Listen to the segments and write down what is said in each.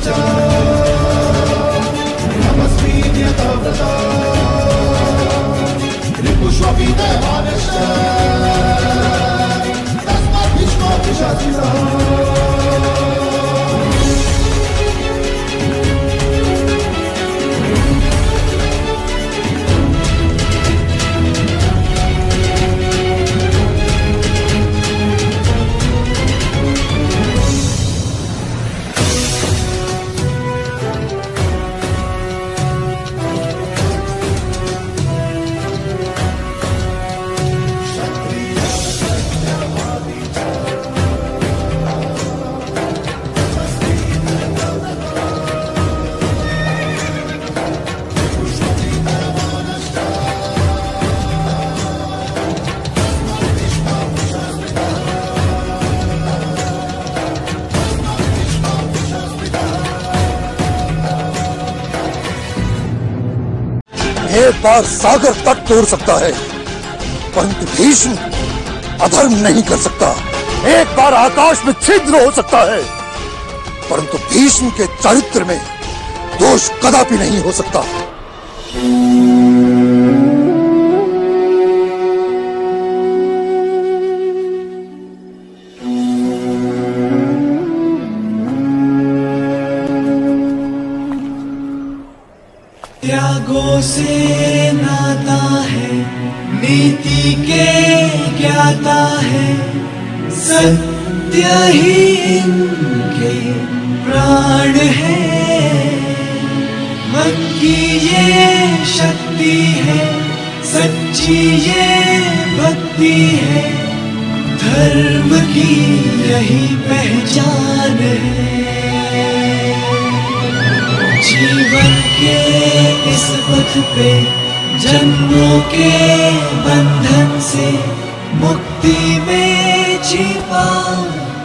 진짜 बार सागर तक तोड़ सकता है। परंतु भीष्म अधर्म नहीं कर सकता। एक बार आकाश में छिद्र हो सकता है। परंतु भीष्म के चरित्र में दोष कदापि नहीं हो सकता। से नाता है, नीति के ज्ञाता है। सत्य ही इनके प्राण है। मन की ये शक्ति है, सच्ची ये भक्ति है। धर्म की यही पहचान है। पथ पे जन्मों के बंधन से मुक्ति में छिपा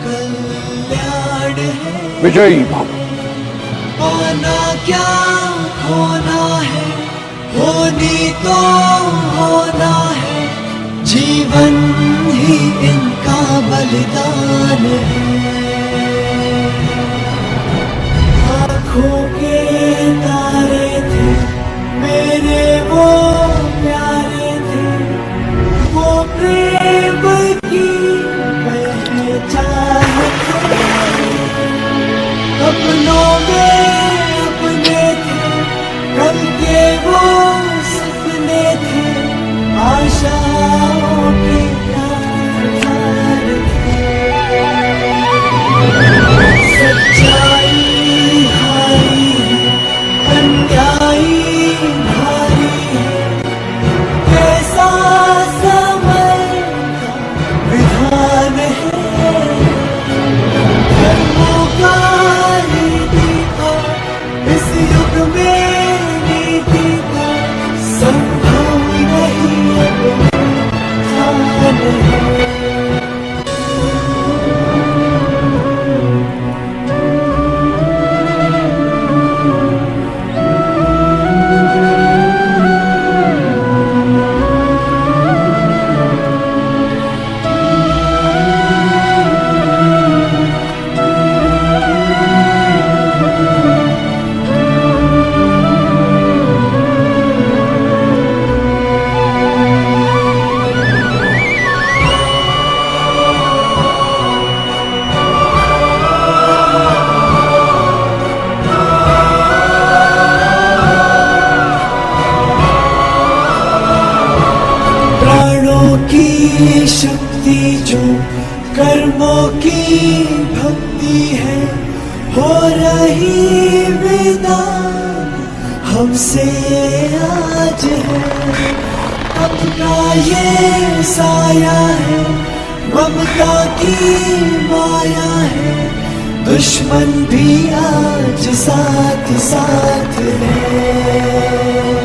कल्याण है। विजयी भव। पाना क्या होना है? होनी तो होना है। जीवन ही इनका बलिदान है। आँखों it is. शक्ति जो कर्मों की भक्ति है, हो रही विदा। हमसे आज है, अपना ये साया है, ममता की माया है। दुश्मन भी आज साथ साथ है।